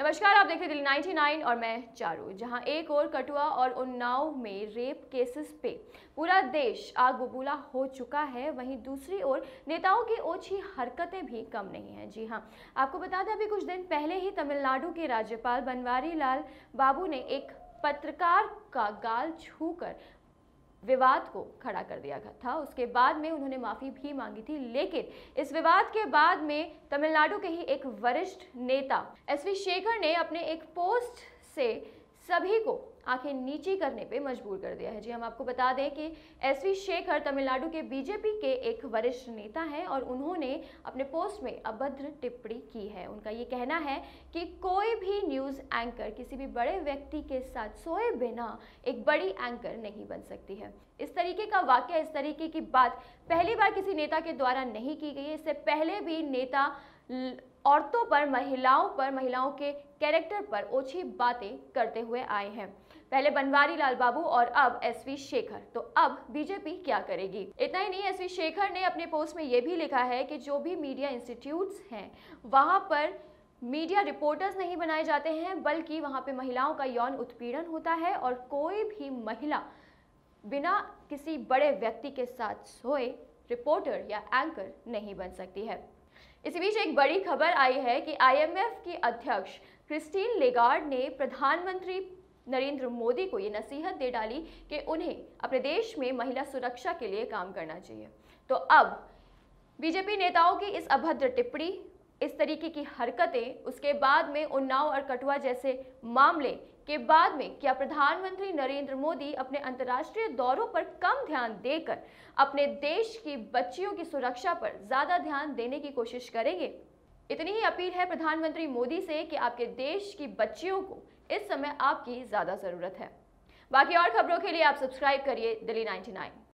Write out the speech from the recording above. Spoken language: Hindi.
नमस्कार, आप देख रहे दिल्ली 99 और मैं चारू, जहाँ एक और कटुआ और उन्नाव में रेप केसेस पे पूरा देश आग बबूला हो चुका है। वहीं दूसरी ओर नेताओं की ओछी हरकतें भी कम नहीं हैं। जी हाँ, आपको बता दें, अभी कुछ दिन पहले ही तमिलनाडु के राज्यपाल बनवारी लाल बाबू ने एक पत्रकार का गाल छूकर विवाद को खड़ा कर दिया था। उसके बाद में उन्होंने माफ़ी भी मांगी थी, लेकिन इस विवाद के बाद में तमिलनाडु के ही एक वरिष्ठ नेता एस वी शेखर ने अपने एक पोस्ट से सभी को आँखें नीची करने पे मजबूर कर दिया है। जी, हम आपको बता दें कि एस वी शेखर तमिलनाडु के बीजेपी के एक वरिष्ठ नेता हैं और उन्होंने अपने पोस्ट में अभद्र टिप्पणी की है। उनका ये कहना है कि कोई भी न्यूज़ एंकर किसी भी बड़े व्यक्ति के साथ सोए बिना एक बड़ी एंकर नहीं बन सकती है। इस तरीके का वाक्य, इस तरीके की बात पहली बार किसी नेता के द्वारा नहीं की गई इससे पहले भी नेता औरतों पर, महिलाओं पर, महिलाओं के कैरेक्टर पर ओछी बातें करते हुए आए हैं। पहले बनवारी लाल बाबू और अब एसवी शेखर। तो अब बीजेपी क्या करेगी? इतना ही नहीं एसवी शेखर ने अपने पोस्ट में यह भी लिखा है कि जो भी मीडिया इंस्टीट्यूट्स हैं, वहाँ पर मीडिया रिपोर्टर्स नहीं बनाए जाते हैं, बल्कि वहाँ पे महिलाओं का यौन उत्पीड़न होता है और कोई भी महिला बिना किसी बड़े व्यक्ति के साथ सोए रिपोर्टर या एंकर नहीं बन सकती है। इसी बीच एक बड़ी खबर आई है कि आईएमएफ की अध्यक्ष क्रिस्टीन लेगार्ड ने प्रधानमंत्री नरेंद्र मोदी को ये नसीहत दे डाली कि उन्हें अपने देश में महिला सुरक्षा के लिए काम करना चाहिए। तो अब बीजेपी नेताओं की इस अभद्र टिप्पणी इस तरीके की हरकतें उसके बाद में उन्नाव और कटुआ जैसे मामले के बाद में क्या प्रधानमंत्री नरेंद्र मोदी अपने अंतर्राष्ट्रीय दौरों पर कम ध्यान देकर अपने देश की बच्चियों की सुरक्षा पर ज़्यादा ध्यान देने की कोशिश करेंगे? इतनी ही अपील है प्रधानमंत्री मोदी से कि आपके देश की बच्चियों को इस समय आपकी ज़्यादा ज़रूरत है। बाकी और खबरों के लिए आप सब्सक्राइब करिए दिल्ली 99